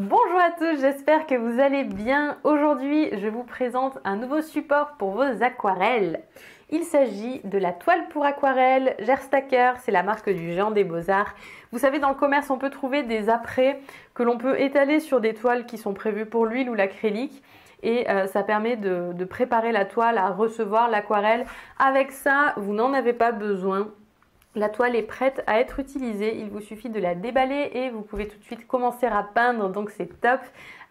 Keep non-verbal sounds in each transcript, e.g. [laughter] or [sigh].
Bonjour à tous, j'espère que vous allez bien. Aujourd'hui, je vous présente un nouveau support pour vos aquarelles. Il s'agit de la toile pour aquarelle Gerstacker, c'est la marque du géant des beaux-arts. Vous savez, dans le commerce, on peut trouver des apprêts que l'on peut étaler sur des toiles qui sont prévues pour l'huile ou l'acrylique et euh, ça permet de, de, préparer la toile à recevoir l'aquarelle. Avec ça, vous n'en avez pas besoin. La toile est prête à être utilisée, il vous suffit de la déballer et vous pouvez tout de suite commencer à peindre, donc c'est top.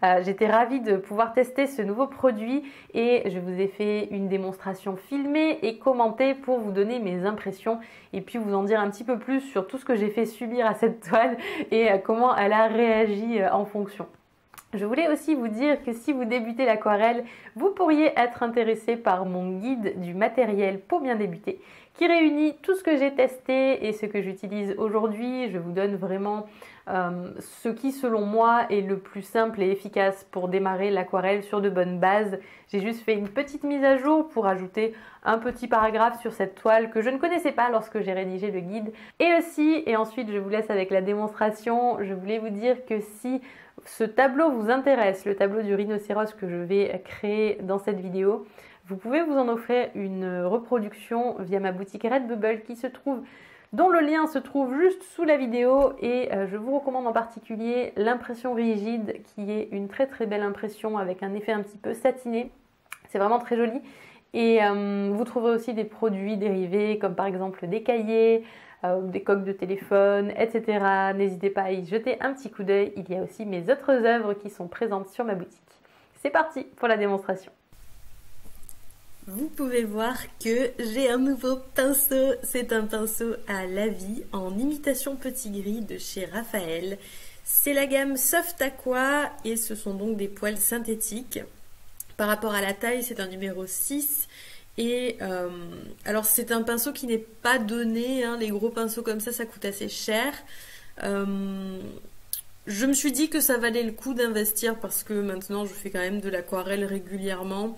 Euh, j'étais ravie de pouvoir tester ce nouveau produit et je vous ai fait une démonstration filmée et commentée pour vous donner mes impressions et puis vous en dire un petit peu plus sur tout ce que j'ai fait subir à cette toile et euh, comment elle a réagi euh, en fonction. Je voulais aussi vous dire que si vous débutez l'aquarelle, vous pourriez être intéressé par mon guide du matériel pour bien débuter qui réunit tout ce que j'ai testé et ce que j'utilise aujourd'hui. Je vous donne vraiment euh, ce qui selon moi est le plus simple et efficace pour démarrer l'aquarelle sur de bonnes bases. J'ai juste fait une petite mise à jour pour ajouter un petit paragraphe sur cette toile que je ne connaissais pas lorsque j'ai rédigé le guide. Et aussi, et ensuite je vous laisse avec la démonstration, je voulais vous dire que si ce tableau vous intéresse, le tableau du rhinocéros que je vais créer dans cette vidéo, vous pouvez vous en offrir une reproduction via ma boutique Redbubble qui se trouve dont le lien se trouve juste sous la vidéo et euh, je vous recommande en particulier l'impression rigide qui est une très très belle impression avec un effet un petit peu satiné. C'est vraiment très joli et euh, vous trouverez aussi des produits dérivés comme par exemple des cahiers, euh, des coques de téléphone, etc. N'hésitez pas à y jeter un petit coup d'œil. Il y a aussi mes autres œuvres qui sont présentes sur ma boutique. C'est parti pour la démonstration. Vous pouvez voir que j'ai un nouveau pinceau. C'est un pinceau à la vie en imitation petit gris de chez Raphaël. C'est la gamme Soft Aqua et ce sont donc des poils synthétiques. Par rapport à la taille, c'est un numéro 6 et euh, alors c'est un pinceau qui n'est pas donné, hein. les gros pinceaux comme ça, ça coûte assez cher. Euh, je me suis dit que ça valait le coup d'investir parce que maintenant je fais quand même de l'aquarelle régulièrement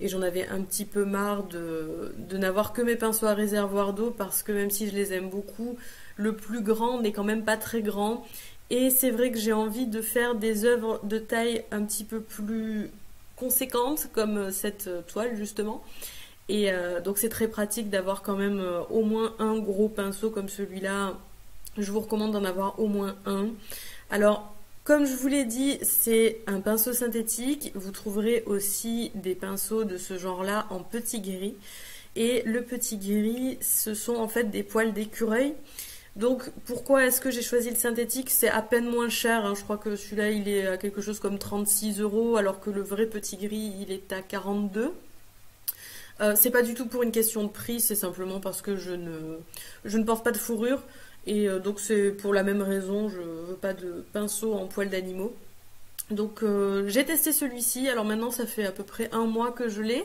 et j'en avais un petit peu marre de, de n'avoir que mes pinceaux à réservoir d'eau parce que même si je les aime beaucoup, le plus grand n'est quand même pas très grand. Et c'est vrai que j'ai envie de faire des œuvres de taille un petit peu plus conséquente comme cette toile justement. Et euh, donc c'est très pratique d'avoir quand même euh, au moins un gros pinceau comme celui-là. Je vous recommande d'en avoir au moins un. Alors comme je vous l'ai dit, c'est un pinceau synthétique. Vous trouverez aussi des pinceaux de ce genre-là en petit gris. Et le petit gris, ce sont en fait des poils d'écureuil. Donc pourquoi est-ce que j'ai choisi le synthétique? C'est à peine moins cher. Hein. Je crois que celui-là, il est à quelque chose comme 36 euros, alors que le vrai petit gris, il est à 42. Euh, c'est pas du tout pour une question de prix, c'est simplement parce que je ne, je ne porte pas de fourrure. Et euh, donc c'est pour la même raison, je veux pas de pinceau en poils d'animaux. Donc euh, j'ai testé celui-ci, alors maintenant ça fait à peu près un mois que je l'ai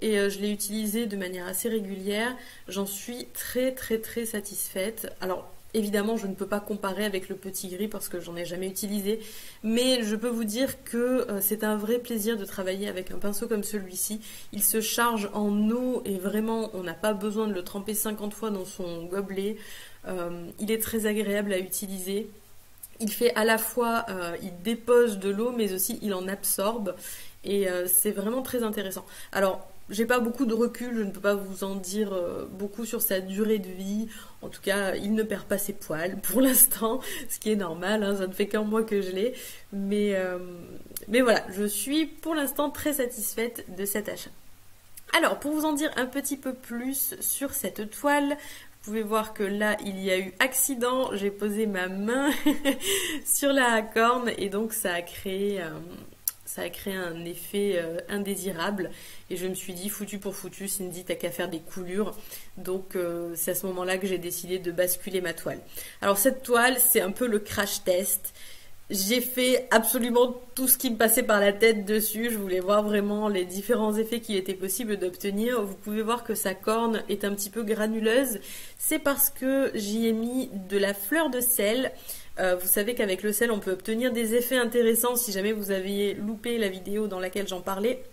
et je l'ai utilisé de manière assez régulière. J'en suis très très très satisfaite. Alors Évidemment, je ne peux pas comparer avec le petit gris parce que j'en ai jamais utilisé, mais je peux vous dire que euh, c'est un vrai plaisir de travailler avec un pinceau comme celui-ci. Il se charge en eau et vraiment, on n'a pas besoin de le tremper 50 fois dans son gobelet. Euh, il est très agréable à utiliser. Il fait à la fois, euh, il dépose de l'eau, mais aussi il en absorbe. Et c'est vraiment très intéressant. Alors, j'ai pas beaucoup de recul, je ne peux pas vous en dire euh, beaucoup sur sa durée de vie. En tout cas, il ne perd pas ses poils pour [laughs] l'instant, ce qui est normal, hein, ça ne fait qu'un mois que je l'ai. Mais, euh, mais voilà, je suis pour l'instant très satisfaite de cet achat. Alors, pour vous en dire un petit peu plus sur cette toile, pouvez voir que là, il y a eu accident. J'ai posé ma main [laughs] sur la corne et donc ça a créé... Euh, ça a créé un effet euh, indésirable. Et je me suis dit, foutu pour foutu, Cindy, t'as qu'à faire des coulures. Donc euh, c'est à ce moment-là que j'ai décidé de basculer ma toile. Alors cette toile, c'est un peu le crash test. J'ai fait absolument tout ce qui me passait par la tête dessus. Je voulais voir vraiment les différents effets qu'il était possible d'obtenir. Vous pouvez voir que sa corne est un petit peu granuleuse. C'est parce que j'y ai mis de la fleur de sel. Euh, vous savez qu'avec le sel, on peut obtenir des effets intéressants si jamais vous aviez loupé la vidéo dans laquelle j'en parlais.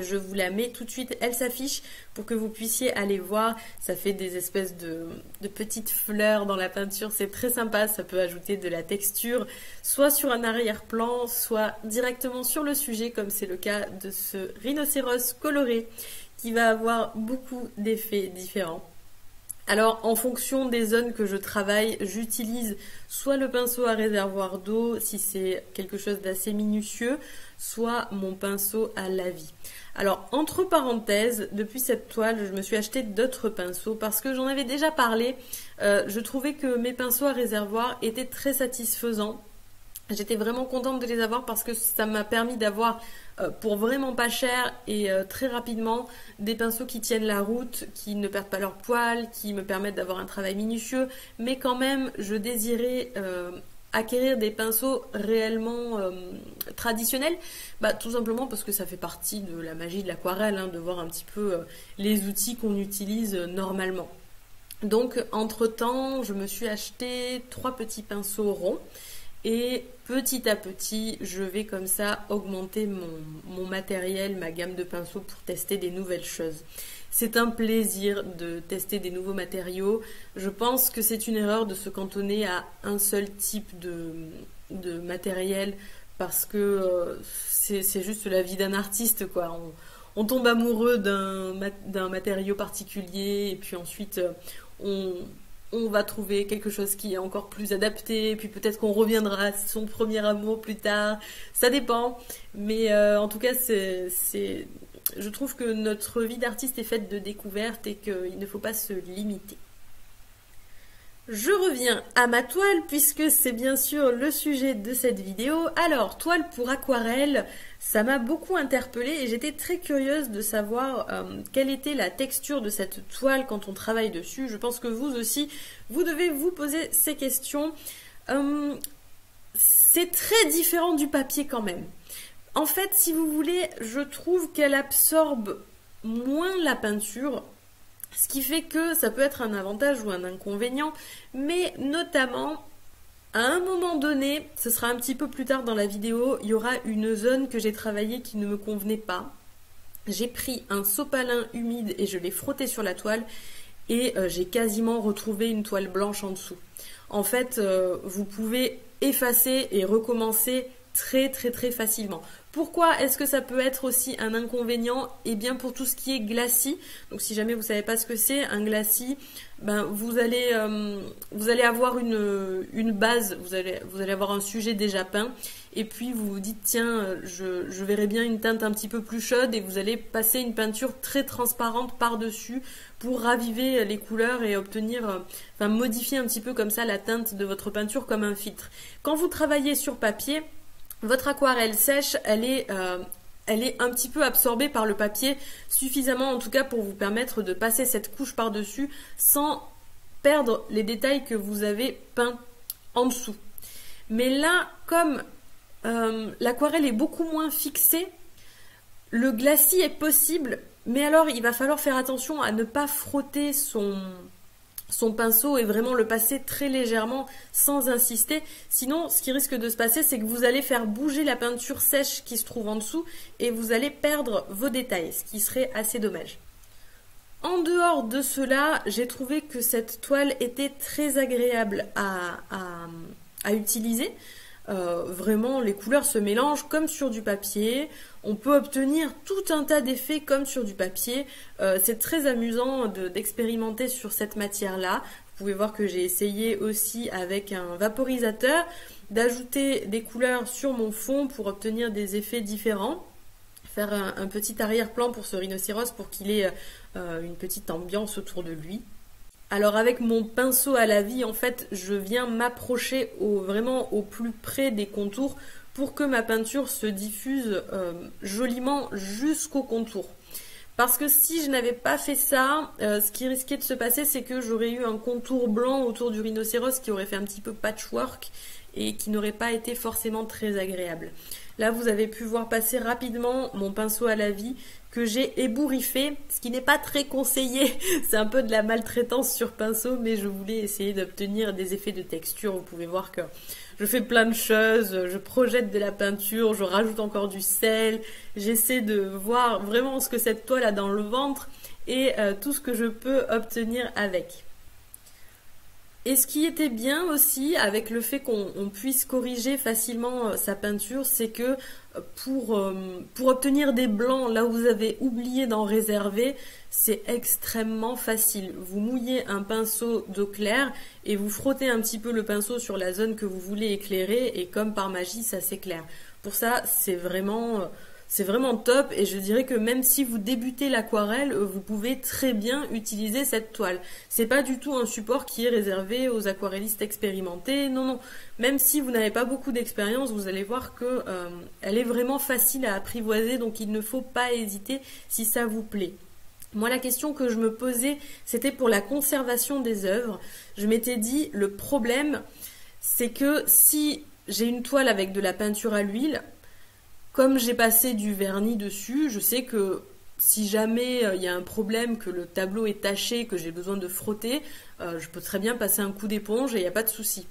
Je vous la mets tout de suite, elle s'affiche pour que vous puissiez aller voir. Ça fait des espèces de, petites fleurs dans la peinture, c'est très sympa, ça peut ajouter de la texture, soit sur un arrière-plan, soit directement sur le sujet, comme c'est le cas de ce rhinocéros coloré, qui va avoir beaucoup d'effets différents. Alors en fonction des zones que je travaille, j'utilise soit le pinceau à réservoir d'eau si c'est quelque chose d'assez minutieux, soit mon pinceau à lavis. Alors entre parenthèses, depuis cette toile, je me suis acheté d'autres pinceaux parce que j'en avais déjà parlé. Euh, je trouvais que mes pinceaux à réservoir étaient très satisfaisants. J'étais vraiment contente de les avoir parce que ça m'a permis d'avoir euh, pour vraiment pas cher et euh, très rapidement des pinceaux qui tiennent la route, qui ne perdent pas leur poil, qui me permettent d'avoir un travail minutieux, mais quand même je désirais euh, acquérir des pinceaux réellement traditionnels, bah, tout simplement parce que ça fait partie de la magie de l'aquarelle, hein, de voir un petit peu les outils qu'on utilise normalement. Donc entre temps, je me suis acheté trois petits pinceaux ronds et petit à petit, je vais comme ça augmenter mon, matériel, ma gamme de pinceaux pour tester des nouvelles choses. C'est un plaisir de tester des nouveaux matériaux. Je pense que c'est une erreur de se cantonner à un seul type de, matériel parce que euh, c'est juste la vie d'un artiste quoi. On, tombe amoureux d'un matériau particulier et puis ensuite euh, on, on va trouver quelque chose qui est encore plus adapté, puis peut-être qu'on reviendra à son premier amour plus tard, ça dépend. Mais euh, en tout cas, je trouve que notre vie d'artiste est faite de découvertes et qu'il ne faut pas se limiter. Je reviens à ma toile puisque c'est bien sûr le sujet de cette vidéo. Alors, toile pour aquarelle, ça m'a beaucoup interpellée et j'étais très curieuse de savoir euh, quelle était la texture de cette toile quand on travaille dessus. Je pense que vous aussi, vous devez vous poser ces questions. Euh, c'est très différent du papier quand même. En fait, si vous voulez, je trouve qu'elle absorbe moins la peinture ce qui fait que ça peut être un avantage ou un inconvénient, mais notamment à un moment donné, ce sera un petit peu plus tard dans la vidéo, il y aura une zone que j'ai travaillée qui ne me convenait pas. J'ai pris un sopalin humide et je l'ai frotté sur la toile et euh, j'ai quasiment retrouvé une toile blanche en dessous. En fait, euh, vous pouvez effacer et recommencer très très très facilement. Pourquoi est-ce que ça peut être aussi un inconvénient? Eh bien pour tout ce qui est glacis. Donc si jamais vous ne savez pas ce que c'est, un glacis, ben, vous, allez, euh, vous allez avoir une, base, vous allez, avoir un sujet déjà peint. Et puis vous vous dites tiens, je, je verrai bien une teinte un petit peu plus chaude et vous allez passer une peinture très transparente par-dessus pour raviver les couleurs et obtenir, enfin modifier un petit peu comme ça la teinte de votre peinture comme un filtre. Quand vous travaillez sur papier, votre aquarelle sèche, elle est, euh, elle est un petit peu absorbée par le papier, suffisamment en tout cas pour vous permettre de passer cette couche par-dessus sans perdre les détails que vous avez peints en dessous. Mais là, comme euh, l'aquarelle est beaucoup moins fixée, le glacis est possible, mais alors il va falloir faire attention à ne pas frotter son, son pinceau et vraiment le passer très légèrement sans insister. Sinon, ce qui risque de se passer, c'est que vous allez faire bouger la peinture sèche qui se trouve en dessous et vous allez perdre vos détails, ce qui serait assez dommage. En dehors de cela, j'ai trouvé que cette toile était très agréable à, à utiliser. Euh, vraiment, les couleurs se mélangent comme sur du papier. On peut obtenir tout un tas d'effets comme sur du papier. Euh, c'est très amusant d'expérimenter sur cette matière-là. Vous pouvez voir que j'ai essayé aussi avec un vaporisateur d'ajouter des couleurs sur mon fond pour obtenir des effets différents. Faire un, petit arrière-plan pour ce rhinocéros pour qu'il ait euh, une petite ambiance autour de lui. Alors avec mon pinceau à la vie, en fait, je viens m'approcher vraiment au plus près des contours pour que ma peinture se diffuse euh, joliment jusqu'au contour. Parce que si je n'avais pas fait ça, euh, ce qui risquait de se passer, c'est que j'aurais eu un contour blanc autour du rhinocéros qui aurait fait un petit peu patchwork et qui n'aurait pas été forcément très agréable. Là, vous avez pu voir passer rapidement mon pinceau à la vie que j'ai ébouriffé, ce qui n'est pas très conseillé. [laughs] C'est un peu de la maltraitance sur pinceau, mais je voulais essayer d'obtenir des effets de texture. Vous pouvez voir que je fais plein de choses, je projette de la peinture, je rajoute encore du sel, j'essaie de voir vraiment ce que cette toile a dans le ventre et euh, tout ce que je peux obtenir avec. Et ce qui était bien aussi avec le fait qu'on puisse corriger facilement euh, sa peinture, c'est que euh, pour, euh, pour obtenir des blancs là où vous avez oublié d'en réserver, c'est extrêmement facile. Vous mouillez un pinceau d'eau claire et vous frottez un petit peu le pinceau sur la zone que vous voulez éclairer et comme par magie ça s'éclaire. Pour ça, c'est vraiment c'est vraiment top et je dirais que même si vous débutez l'aquarelle, euh, vous pouvez très bien utiliser cette toile. C'est pas du tout un support qui est réservé aux aquarellistes expérimentés. Non, non. Même si vous n'avez pas beaucoup d'expérience, vous allez voir que euh, elle est vraiment facile à apprivoiser, donc il ne faut pas hésiter si ça vous plaît. Moi, la question que je me posais, c'était pour la conservation des œuvres. Je m'étais dit, le problème, c'est que si j'ai une toile avec de la peinture à l'huile, comme j'ai passé du vernis dessus, je sais que si jamais il euh, y a un problème, que le tableau est taché, que j'ai besoin de frotter, euh, je peux très bien passer un coup d'éponge et il n'y a pas de souci.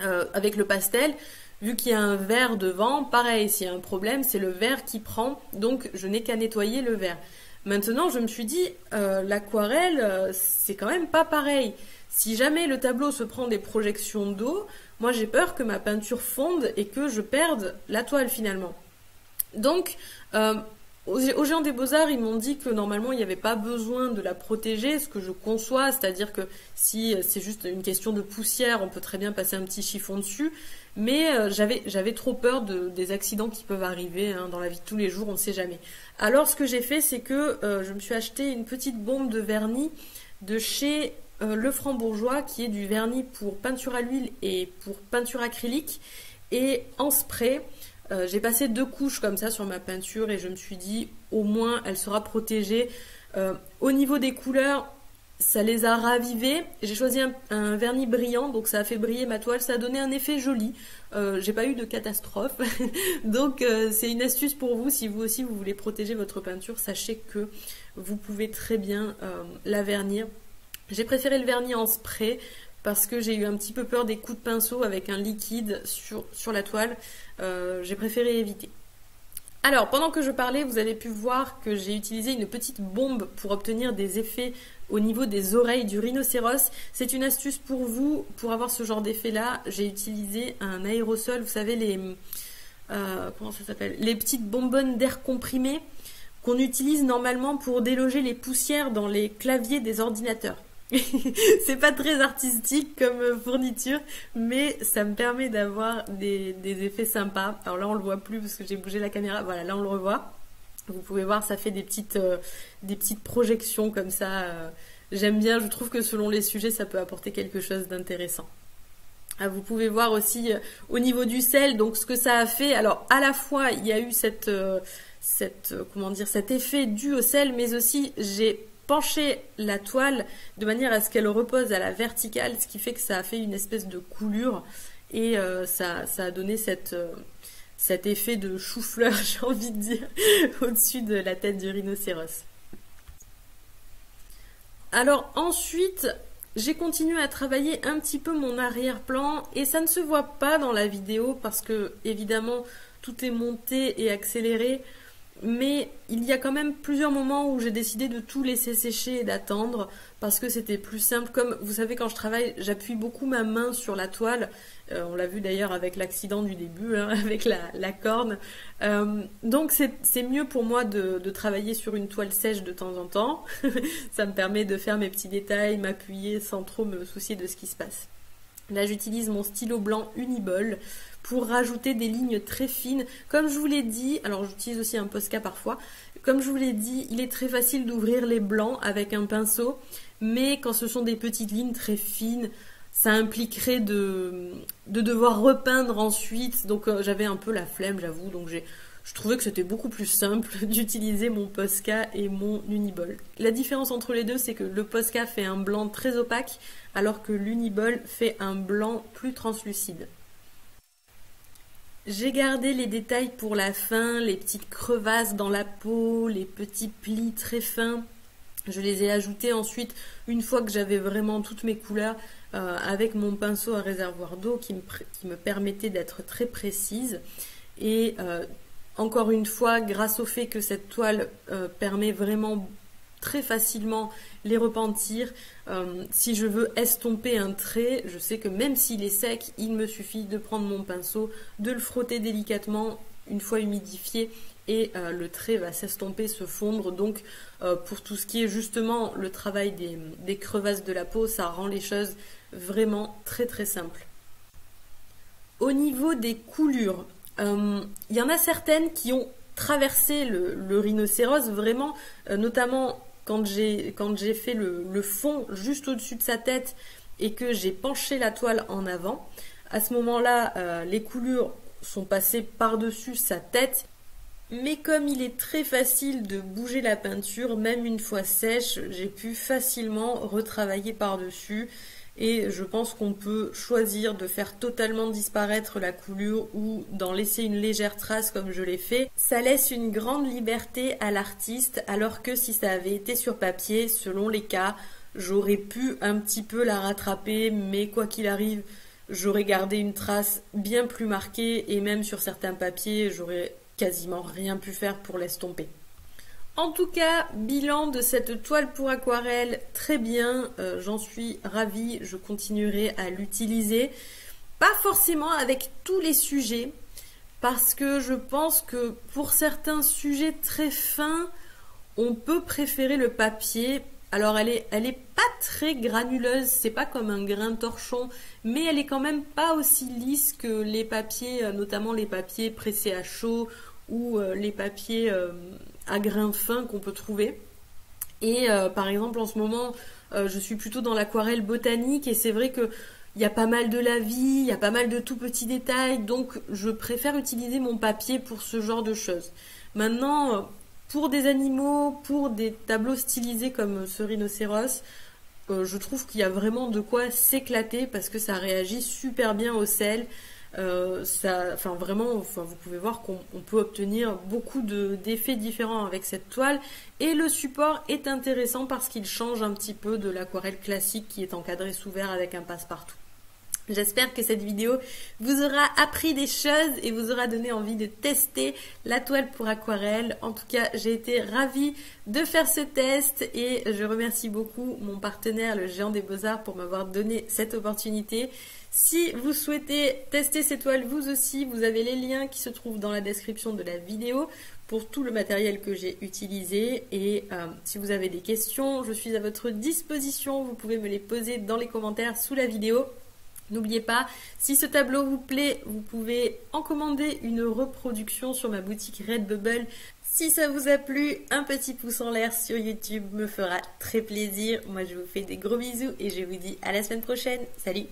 Euh, avec le pastel, vu qu'il y a un verre devant, pareil, s'il y a un problème, c'est le verre qui prend, donc je n'ai qu'à nettoyer le verre. Maintenant, je me suis dit, l'aquarelle, c'est quand même pas pareil. Si jamais le tableau se prend des projections d'eau, moi j'ai peur que ma peinture fonde et que je perde la toile finalement. Donc, euh, aux, géants des beaux-arts, ils m'ont dit que normalement, il n'y avait pas besoin de la protéger, ce que je conçois, c'est-à-dire que si c'est juste une question de poussière, on peut très bien passer un petit chiffon dessus. Mais euh, j'avais, trop peur des accidents qui peuvent arriver hein, dans la vie de tous les jours, on ne sait jamais. Alors, ce que j'ai fait, c'est que euh, je me suis acheté une petite bombe de vernis de chez Le Franc-Bourgeois, qui est du vernis pour peinture à l'huile et pour peinture acrylique, et en spray. Euh, j'ai passé deux couches comme ça sur ma peinture et je me suis dit au moins elle sera protégée. Euh, au niveau des couleurs, ça les a ravivées. J'ai choisi un, vernis brillant, donc ça a fait briller ma toile, ça a donné un effet joli. Euh, j'ai pas eu de catastrophe, [laughs] donc c'est une astuce pour vous si vous aussi vous voulez protéger votre peinture. Sachez que vous pouvez très bien la vernir. J'ai préféré le vernis en spray parce que j'ai eu un petit peu peur des coups de pinceau avec un liquide sur, la toile. Euh, j'ai préféré éviter. Alors, pendant que je parlais, vous avez pu voir que j'ai utilisé une petite bombe pour obtenir des effets au niveau des oreilles du rhinocéros. C'est une astuce pour vous, pour avoir ce genre d'effet-là. J'ai utilisé un aérosol, vous savez, les... Euh, Les petites bonbonnes d'air comprimé qu'on utilise normalement pour déloger les poussières dans les claviers des ordinateurs. [laughs] c'est pas très artistique comme fourniture, mais ça me permet d'avoir des, effets sympas. Alors là, on le voit plus parce que j'ai bougé la caméra. Voilà, là, on le revoit. Vous pouvez voir, ça fait des petites, euh, des petites projections comme ça. Euh. J'aime bien, je trouve que selon les sujets, ça peut apporter quelque chose d'intéressant. Ah, vous pouvez voir aussi euh, au niveau du sel, donc ce que ça a fait. Alors à la fois, il y a eu cette, cette comment dire, cet effet dû au sel, mais aussi j'ai pencher la toile de manière à ce qu'elle repose à la verticale, ce qui fait que ça a fait une espèce de coulure et euh, ça, a donné euh, cet effet de chou-fleur, [laughs] j'ai envie de dire, [laughs] au-dessus de la tête du rhinocéros. Alors ensuite, j'ai continué à travailler un petit peu mon arrière-plan et ça ne se voit pas dans la vidéo parce que évidemment tout est monté et accéléré mais il y a quand même plusieurs moments où j'ai décidé de tout laisser sécher et d'attendre parce que c'était plus simple. Comme vous savez, quand je travaille, j'appuie beaucoup ma main sur la toile. Euh, on l'a vu d'ailleurs avec l'accident du début, hein, [laughs] avec la, corne. Euh, donc c'est mieux pour moi de, travailler sur une toile sèche de temps en temps. [laughs] Ça me permet de faire mes petits détails, m'appuyer sans trop me soucier de ce qui se passe. Là, j'utilise mon stylo blanc Uniball pour rajouter des lignes très fines. Comme je vous l'ai dit, alors j'utilise aussi un Posca parfois, comme je vous l'ai dit, il est très facile d'ouvrir les blancs avec un pinceau, mais quand ce sont des petites lignes très fines, ça impliquerait de, de devoir repeindre ensuite. Donc euh, j'avais un peu la flemme, j'avoue, donc j'ai je trouvais que c'était beaucoup plus simple [laughs] d'utiliser mon Posca et mon Uniball. La différence entre les deux, c'est que le Posca fait un blanc très opaque, alors que l'Uniball fait un blanc plus translucide. J'ai gardé les détails pour la fin, les petites crevasses dans la peau, les petits plis très fins. Je les ai ajoutés ensuite une fois que j'avais vraiment toutes mes couleurs euh, avec mon pinceau à réservoir d'eau qui, me, permettait d'être très précise. Et euh, encore une fois, grâce au fait que cette toile euh, permet vraiment très facilement les repentir, si je veux estomper un trait, je sais que même s'il est sec, il me suffit de prendre mon pinceau, de le frotter délicatement une fois humidifié et euh, le trait va s'estomper, se fondre. Donc euh, pour tout ce qui est justement le travail des, crevasses de la peau, ça rend les choses vraiment très très simples. Au niveau des coulures, euh, il y en a certaines qui ont traversé le, rhinocéros vraiment, notamment quand j'ai fait le, le, fond juste au-dessus de sa tête et que j'ai penché la toile en avant. À ce moment-là, les coulures sont passées par-dessus sa tête mais comme il est très facile de bouger la peinture, même une fois sèche, j'ai pu facilement retravailler par-dessus. Et je pense qu'on peut choisir de faire totalement disparaître la coulure ou d'en laisser une légère trace comme je l'ai fait. Ça laisse une grande liberté à l'artiste alors que si ça avait été sur papier, selon les cas, j'aurais pu un petit peu la rattraper, mais quoi qu'il arrive, j'aurais gardé une trace bien plus marquée et même sur certains papiers, j'aurais quasiment rien pu faire pour l'estomper. En tout cas, bilan de cette toile pour aquarelle, très bien, euh, j'en suis ravie, je continuerai à l'utiliser. Pas forcément avec tous les sujets, parce que je pense que pour certains sujets très fins, on peut préférer le papier. Alors elle est, elle est pas très granuleuse, c'est pas comme un grain torchon, mais elle est quand même pas aussi lisse que les papiers, euh, notamment les papiers pressés à chaud ou euh, les papiers à grains fins qu'on peut trouver. Et par exemple en ce moment, je suis plutôt dans l'aquarelle botanique et c'est vrai que il y a pas mal de la vie, il y a pas mal de tout petits détails, donc je préfère utiliser mon papier pour ce genre de choses. Maintenant, pour des animaux, pour des tableaux stylisés comme ce rhinocéros, euh, je trouve qu'il y a vraiment de quoi s'éclater parce que ça réagit super bien au sel. Euh, ça, enfin vraiment, vous pouvez voir qu'on peut obtenir beaucoup d'effets différents avec cette toile. Et le support est intéressant parce qu'il change un petit peu de l'aquarelle classique qui est encadrée sous verre avec un passe-partout. J'espère que cette vidéo vous aura appris des choses et vous aura donné envie de tester la toile pour aquarelle. En tout cas, j'ai été ravie de faire ce test et je remercie beaucoup mon partenaire, le Géant des Beaux-Arts, pour m'avoir donné cette opportunité. Si vous souhaitez tester ces toiles vous aussi, vous avez les liens qui se trouvent dans la description de la vidéo pour tout le matériel que j'ai utilisé. Et euh, si vous avez des questions, je suis à votre disposition. Vous pouvez me les poser dans les commentaires sous la vidéo. N'oubliez pas, si ce tableau vous plaît, vous pouvez en commander une reproduction sur ma boutique Redbubble. Si ça vous a plu, un petit pouce en l'air sur YouTube me fera très plaisir. Moi je vous fais des gros bisous et je vous dis à la semaine prochaine. Salut